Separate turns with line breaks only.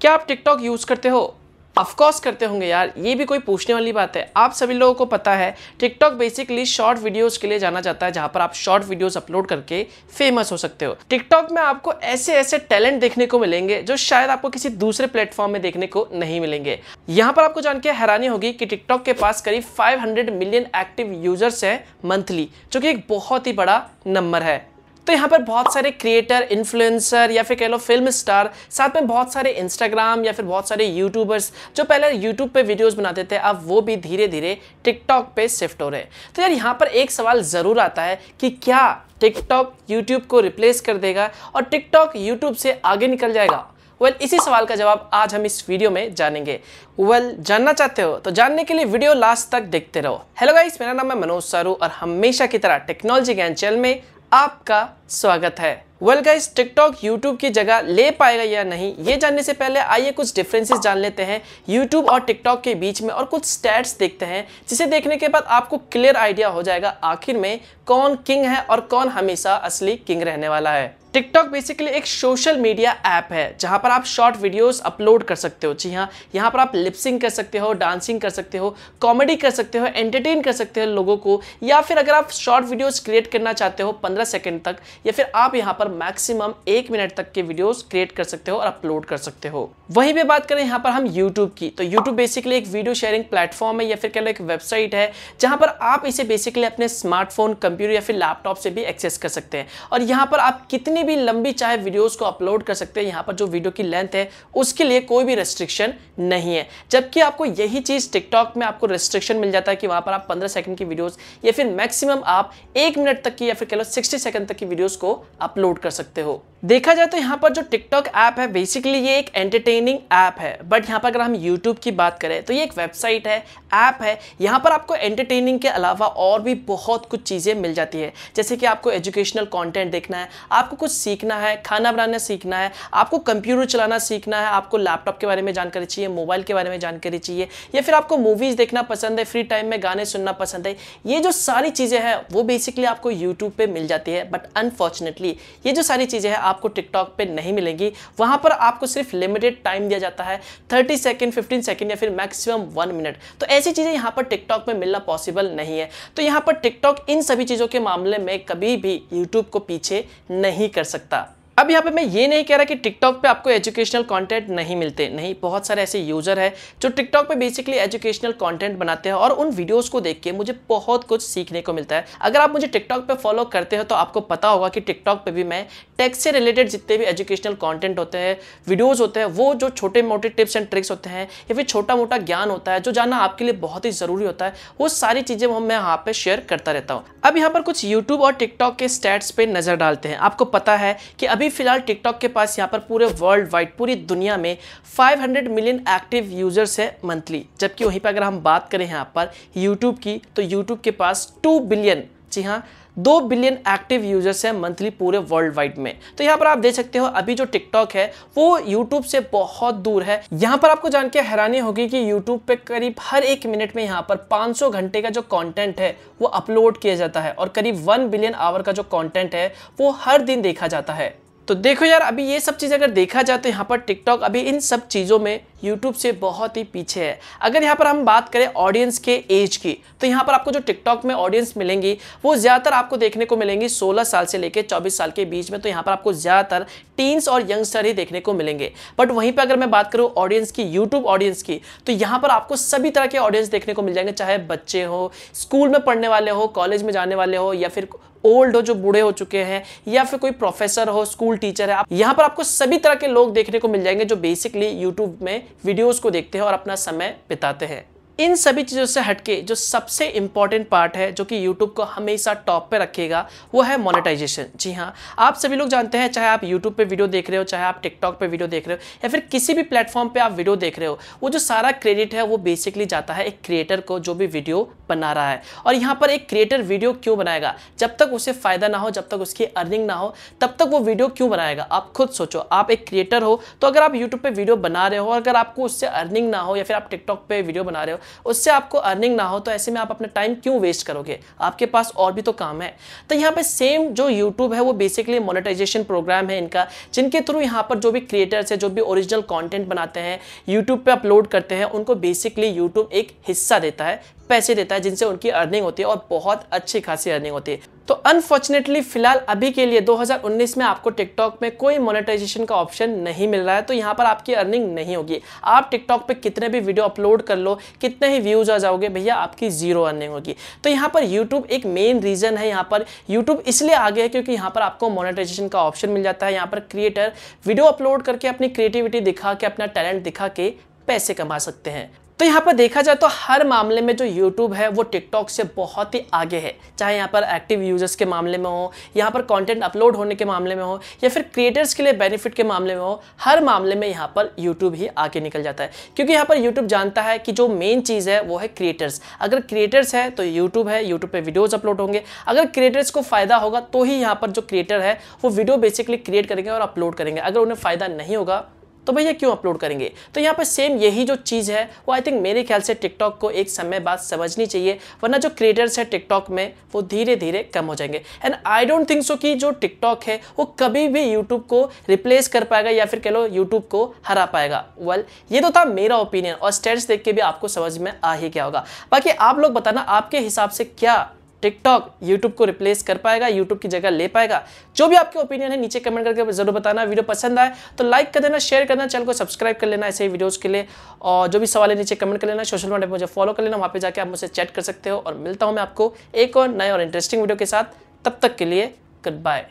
क्या आप TikTok use करते हो? ऑफकोर्स करते होंगे यार, ये भी कोई पूछने वाली बात है। आप सभी लोगों को पता है, टिकटॉक बेसिकली शॉर्ट वीडियोस के लिए जाना जाता है, जहाँ पर आप शॉर्ट वीडियोस अपलोड करके फ़ेमस हो सकते हो। टिकटॉक में आपको ऐसे ऐसे टैलेंट देखने को मिलेंगे, जो शायद आपको किसी दूसरे प्लेटफॉर्म में देखने को नहीं मिलेंगे। यहाँ पर आपको जान के हैरानी होगी कि टिकटॉक के पास करीब 500 मिलियन एक्टिव यूज़र्स हैं मंथली जो कि एक बहुत ही बड़ा नंबर है। तो यहाँ पर बहुत सारे क्रिएटर इन्फ्लुएंसर या फिर कह लो फ़िल्म स्टार साथ में बहुत सारे इंस्टाग्राम या फिर बहुत सारे यूट्यूबर्स जो पहले यूट्यूब पे वीडियोस बनाते थे अब वो भी धीरे धीरे टिकटॉक पे शिफ्ट हो रहे हैं। तो यार यहाँ पर एक सवाल ज़रूर आता है कि क्या टिकटॉक यूट्यूब को रिप्लेस कर देगा और टिकटॉक यूट्यूब से आगे निकल जाएगा? वेल well, इसी सवाल का जवाब आज हम इस वीडियो में जानेंगे। वेल well, जानना चाहते हो तो जानने के लिए वीडियो लास्ट तक देखते रहो। हेलो गाइस मेरा नाम है मनोज सारू और हमेशा की तरह टेक्नोलॉजी ज्ञान चैनल में आपका स्वागत है। वेल गाइस टिकटॉक यूट्यूब की जगह ले पाएगा या नहीं, ये जानने से पहले आइए कुछ डिफरेंसेस जान लेते हैं। यूट्यूब और टिकटॉक के बीच में और कुछ स्टैट्स देखते हैं, जिसे देखने के बाद आपको क्लियर आइडिया हो जाएगा आखिर में कौन किंग है और कौन हमेशा असली किंग रहने वाला है। टिकटॉक बेसिकली एक सोशल मीडिया ऐप है, जहाँ पर आप शॉर्ट वीडियोस अपलोड कर सकते हो। जी हाँ यहाँ पर आप लिपसिंग कर सकते हो डांसिंग कर सकते हो कॉमेडी कर सकते हो एंटरटेन कर सकते हो लोगों को, या फिर अगर आप शॉर्ट वीडियोस क्रिएट करना चाहते हो पंद्रह सेकेंड तक, या फिर आप यहाँ पर मैक्सिमम एक मिनट तक के वीडियोज़ क्रिएट कर सकते हो और अपलोड कर सकते हो। वहीं पे बात करें यहाँ पर हम यूट्यूब की तो यूट्यूब बेसिकली एक वीडियो शेयरिंग प्लेटफॉर्म है, या फिर कह लो एक वेबसाइट है, जहाँ पर आप इसे बेसिकली अपने स्मार्टफ़ोन कंप्यूटर या फिर लैपटॉप से भी एक्सेस कर सकते हैं। और यहाँ पर आप कितनी भी लंबी चाहे वीडियोस को अपलोड कर सकते हैं, यहाँ पर जो वीडियो की लेंथ है, उसके लिए कोई भी रेस्ट्रिक्शन नहीं है। जबकि आपको यही चीज़ टिकटॉक में आपको रेस्ट्रिक्शन मिल जाता है कि वहाँ पर आप पंद्रह सेकंड की वीडियोस या फिर मैक्सिमम आप एक मिनट तक की या फिर कह लो सिक्सटी सेकंड तक की वीडियोस को अपलोड कर सकते हो। देखा जाए तो यहाँ पर जो टिकटॉक ऐप है बेसिकली ये एक एंटरटेनिंग ऐप है। बट यहाँ पर अगर हम यूट्यूब की बात करें तो ये एक वेबसाइट है ऐप है। यहाँ पर आपको एंटरटेनिंग के अलावा और भी बहुत कुछ चीज़ें मिल जाती है। जैसे कि आपको एजुकेशनल कंटेंट देखना है, आपको कुछ सीखना है, खाना बनाना सीखना है, आपको कंप्यूटर चलाना सीखना है, आपको लैपटॉप के बारे में जानकारी चाहिए, मोबाइल के बारे में जानकारी चाहिए, या फिर आपको मूवीज़ देखना पसंद है फ्री टाइम में गाने सुनना पसंद है, ये जो सारी चीज़ें हैं, वो बेसिकली आपको यूट्यूब पर मिल जाती है बट अनफॉर्चुनेटली ये जो सारी चीज़ें हैं, आपको टिकटॉक पर नहीं मिलेंगी। वहाँ पर आपको सिर्फ़ लिमिटेड टाइम दिया जाता है थर्टी सेकेंड फिफ्टीन सेकेंड या फिर मैक्सिमम वन मिनट तो ऐसी चीज़ें यहाँ पर टिकटॉक में मिलना पॉसिबल नहीं है। तो यहाँ पर टिकटॉक इन सभी चीज़ों के मामले में कभी भी यूट्यूब को पीछे नहीं कर सकता। अब यहाँ पे मैं ये नहीं कह रहा कि टिकटॉक पे आपको एजुकेशनल कंटेंट नहीं मिलते। नहीं, बहुत सारे ऐसे यूज़र है जो टिकटॉक पे बेसिकली एजुकेशनल कंटेंट बनाते हैं और उन वीडियोस को देख के मुझे बहुत कुछ सीखने को मिलता है। अगर आप मुझे टिकटॉक पे फॉलो करते हो तो आपको पता होगा कि टिकटॉक पे भी मैं टेक से रिलेटेड जितने भी एजुकेशनल कॉन्टेंट होते हैं वीडियोज़ होते हैं, वो जो छोटे मोटे टिप्स एंड ट्रिक्स होते हैं या फिर छोटा मोटा ज्ञान होता है जो जानना आपके लिए बहुत ही ज़रूरी होता है, वो सारी चीज़ें मैं यहाँ पे शेयर करता रहता हूँ। अब यहाँ पर कुछ यूट्यूब और टिकटॉक के स्टैट्स पे नज़र डालते हैं। आपको पता है कि अभी फ़िलहाल टिकटॉक के पास यहाँ पर पूरे वर्ल्ड वाइड पूरी दुनिया में 500 मिलियन एक्टिव यूज़र्स है मंथली जबकि वहीं पर अगर हम बात करें यहाँ पर यूट्यूब की तो यूट्यूब के पास 2 बिलियन जी हाँ दो बिलियन एक्टिव यूज़र्स हैं मंथली पूरे वर्ल्ड वाइड में। तो यहाँ पर आप देख सकते हो, अभी जो टिकटॉक है, वो यूट्यूब से बहुत दूर है। यहाँ पर आपको जान के हैरानी होगी कि यूट्यूब पे करीब हर एक मिनट में यहाँ पर 500 घंटे का जो कंटेंट है, वो अपलोड किया जाता है। और करीब वन बिलियन आवर का जो कॉन्टेंट है, वो हर दिन देखा जाता है। तो देखो यार, अभी ये सब चीज़ अगर देखा जाए तो यहाँ पर टिकटॉक अभी इन सब चीज़ों में यूट्यूब से बहुत ही पीछे है। अगर यहाँ पर हम बात करें ऑडियंस के एज की तो यहाँ पर आपको जो टिकटॉक में ऑडियंस मिलेंगी, वो ज़्यादातर आपको देखने को मिलेंगी 16 साल से लेकर 24 साल के बीच में तो यहाँ पर आपको ज़्यादातर टीन्स और यंगस्टर ही देखने को मिलेंगे। बट वहीं पर अगर मैं बात करूँ ऑडियंस की यूट्यूब ऑडियंस की तो यहाँ पर आपको सभी तरह के ऑडियंस देखने को मिल जाएँगे, चाहे बच्चे हो स्कूल में पढ़ने वाले हो कॉलेज में जाने वाले हो, या फिर ओल्ड हो जो बूढ़े हो चुके हैं या फिर कोई प्रोफेसर हो, स्कूल टीचर है, आप यहाँ पर आपको सभी तरह के लोग देखने को मिल जाएँगे जो बेसिकली यूट्यूब में वीडियोज़ को देखते हैं और अपना समय बिताते हैं। इन सभी चीज़ों से हटके जो सबसे इंपॉर्टेंट पार्ट है, जो कि यूट्यूब को हमेशा टॉप पे रखेगा, वो है मोनेटाइजेशन जी हाँ आप सभी लोग जानते हैं, चाहे आप यूट्यूब पे वीडियो देख रहे हो, चाहे आप टिकटॉक पे वीडियो देख रहे हो, या फिर किसी भी प्लेटफॉर्म पे आप वीडियो देख रहे हो, वो जो सारा क्रेडिट है, वो बेसिकली जाता है एक क्रिएटर को जो भी वीडियो बना रहा है। और यहाँ पर एक क्रिएटर वीडियो क्यों बनाएगा? जब तक उसे फ़ायदा ना हो, जब तक उसकी अर्निंग ना हो, तब तक वो वीडियो क्यों बनाएगा? आप खुद सोचो, आप एक क्रिएटर हो तो अगर आप यूट्यूब पर वीडियो बना रहे हो, अगर आपको उससे अर्निंग ना हो, या फिर आप टिकटॉक पर वीडियो बना रहे हो उससे आपको अर्निंग ना हो तो ऐसे में आप अपना टाइम क्यों वेस्ट करोगे? आपके पास और भी तो काम है। तो यहाँ पे सेम जो यूट्यूब है, वो बेसिकली मोनेटाइजेशन प्रोग्राम है इनका, जिनके थ्रू यहाँ पर जो भी क्रिएटर्स है, जो भी ओरिजिनल कॉन्टेंट बनाते हैं यूट्यूब पर अपलोड करते हैं, उनको बेसिकली यूट्यूब एक हिस्सा देता है। पैसे देता है जिनसे उनकी अर्निंग होती है और बहुत अच्छी खासी अर्निंग होती है। तो अनफॉर्चुनेटली फ़िलहाल अभी के लिए 2019 में आपको टिकटॉक में कोई मोनेटाइजेशन का ऑप्शन नहीं मिल रहा है तो यहाँ पर आपकी अर्निंग नहीं होगी। आप टिकटॉक पे कितने भी वीडियो अपलोड कर लो, कितने ही व्यूज़ आ जाओगे, भैया आपकी ज़ीरो अर्निंग होगी। तो यहाँ पर यूट्यूब एक मेन रीजन है यहाँ पर। यूट्यूब इसलिए आगे है क्योंकि यहाँ पर आपको मोनेटाइजेशन का ऑप्शन मिल जाता है। यहाँ पर क्रिएटर वीडियो अपलोड करके अपनी क्रिएटिविटी दिखा के, अपना टैलेंट दिखा के पैसे कमा सकते हैं। तो यहाँ पर देखा जाए तो हर मामले में जो YouTube है, वो TikTok से बहुत ही आगे है। चाहे यहाँ पर एक्टिव यूज़र्स के मामले में हो, यहाँ पर कंटेंट अपलोड होने के मामले में हो, या फिर क्रिएटर्स के लिए बेनिफिट के मामले में हो, हर मामले में यहाँ पर YouTube ही आगे निकल जाता है। क्योंकि यहाँ पर YouTube जानता है कि जो मेन चीज़ है, वो है क्रिएटर्स अगर क्रिएटर्स है तो यूट्यूब है यूट्यूब पर वीडियोज़ अपलोड होंगे। अगर क्रिएटर्स को फ़ायदा होगा तो ही यहाँ पर जो क्रिएटर है, वो वीडियो बेसिकली क्रिएट करेंगे और अपलोड करेंगे। अगर उन्हें फ़ायदा नहीं होगा तो भैया क्यों अपलोड करेंगे? तो यहाँ पर सेम यही जो चीज़ है वो आई थिंक मेरे ख्याल से टिकटॉक को एक समय बाद समझनी चाहिए वरना जो क्रिएटर्स है टिकटॉक में वो धीरे धीरे कम हो जाएँगे। And I don't think so कि जो टिकटॉक है वो कभी भी यूट्यूब को रिप्लेस कर पाएगा या फिर कह लो यूट्यूब को हरा पाएगा। वेल well, ये तो था मेरा ओपिनियन और स्टेट्स देख के भी आपको समझ में आ ही क्या होगा। बाकी आप लोग बताना आपके हिसाब से क्या टिकटॉक, यूट्यूब को रिप्लेस कर पाएगा, यूट्यूब की जगह ले पाएगा। जो भी आपके ओपिनियन है, नीचे कमेंट करके ज़रूर बताना, वीडियो पसंद आए तो लाइक कर देना शेयर करना, चैनल को सब्सक्राइब कर लेना ऐसे ही वीडियोज़ के लिए। और जो भी सवाल है, नीचे कमेंट कर लेना सोशल मीडिया पर मुझे फॉलो कर लेना, वहाँ पर जाकर आप मुझे चैट कर सकते हो। और मिलता हूँ मैं आपको एक और नए और इंटरेस्टिंग वीडियो के साथ। तब तक के लिए गुड बाय